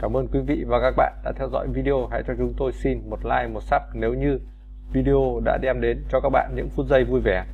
Cảm ơn quý vị và các bạn đã theo dõi video. Hãy cho chúng tôi xin một like, một sub nếu như video đã đem đến cho các bạn những phút giây vui vẻ.